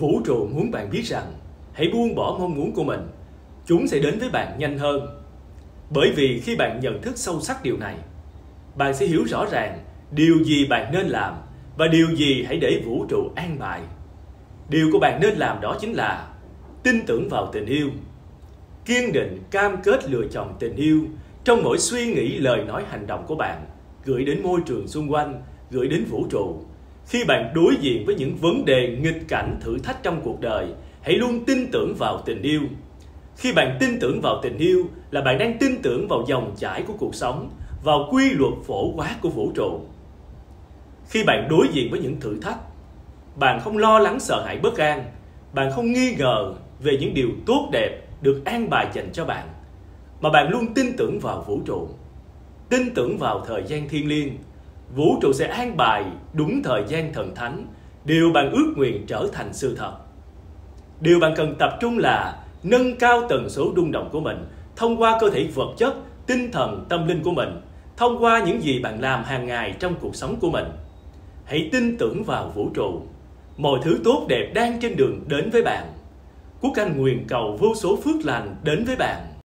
Vũ trụ muốn bạn biết rằng hãy buông bỏ mong muốn của mình, chúng sẽ đến với bạn nhanh hơn. Bởi vì khi bạn nhận thức sâu sắc điều này, bạn sẽ hiểu rõ ràng điều gì bạn nên làm và điều gì hãy để vũ trụ an bài. Điều của bạn nên làm đó chính là tin tưởng vào tình yêu, kiên định cam kết lựa chọn tình yêu trong mỗi suy nghĩ, lời nói, hành động của bạn gửi đến môi trường xung quanh, gửi đến vũ trụ. Khi bạn đối diện với những vấn đề nghịch cảnh, thử thách trong cuộc đời, hãy luôn tin tưởng vào tình yêu. Khi bạn tin tưởng vào tình yêu là bạn đang tin tưởng vào dòng chảy của cuộc sống, vào quy luật phổ quát của vũ trụ. Khi bạn đối diện với những thử thách, bạn không lo lắng sợ hãi bất an, bạn không nghi ngờ về những điều tốt đẹp được an bài dành cho bạn, mà bạn luôn tin tưởng vào vũ trụ tin tưởng vào thời gian thiên liêng vũ trụ sẽ an bài đúng thời gian thần thánh. Điều bạn ước nguyện trở thành sự thật. Điều bạn cần tập trung là nâng cao tần số rung động của mình thông qua cơ thể vật chất, tinh thần, tâm linh của mình, thông qua những gì bạn làm hàng ngày trong cuộc sống của mình. Hãy tin tưởng vào vũ trụ. Mọi thứ tốt đẹp đang trên đường đến với bạn. Quốc anh nguyện cầu vô số phước lành đến với bạn.